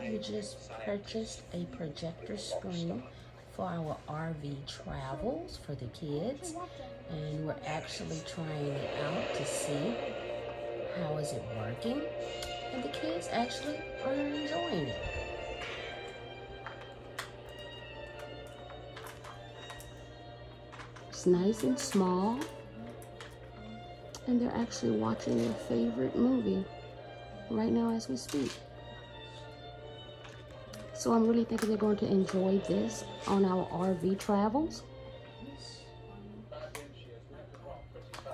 We just purchased a projector screen for our RV travels for the kids and we're actually trying it out to see how is it working and the kids actually are enjoying it. It's nice and small and they're actually watching their favorite movie right now as we speak. So I'm really thinking they're going to enjoy this on our RV travels.